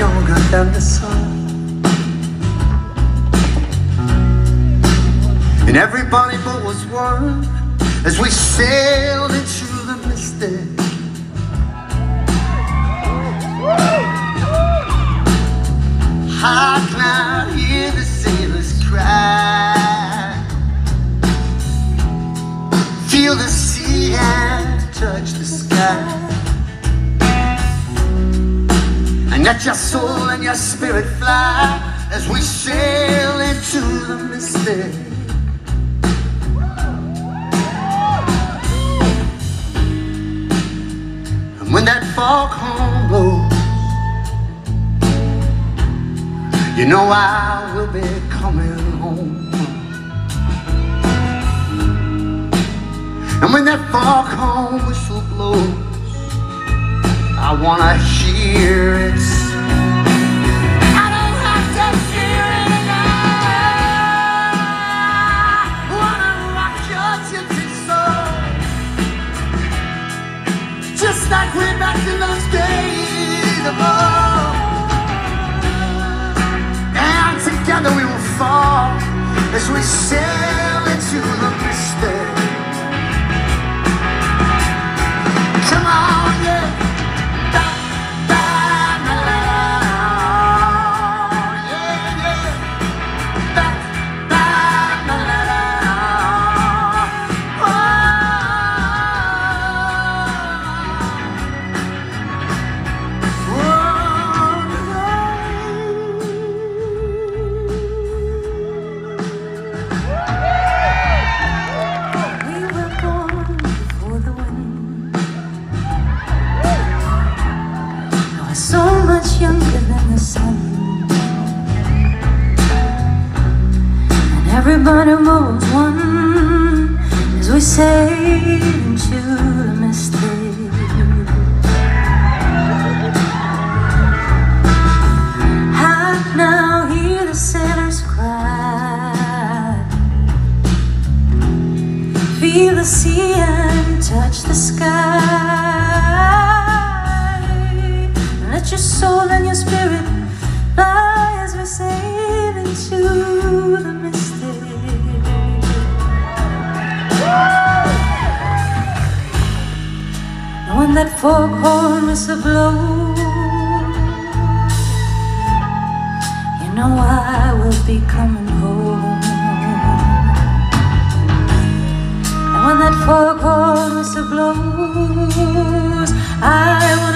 younger than the sun. And everybody but was one as we sailed into the mystic. I I hear the sailors cry. Feel the sea and touch the sky. Let your soul and your spirit fly as we sail into the mystic. And when that foghorn blows, you know I will be coming home. And when that foghorn whistle blows, I wanna hear it. Like way back in those days of old. And together we will fall as we sail into everybody moves one as we sail into the mystic. I now hear the sailors cry. Feel the sea and touch the sky. Foghorn whistle blows, you know I will be coming home. And when that foghorn whistle blows, I will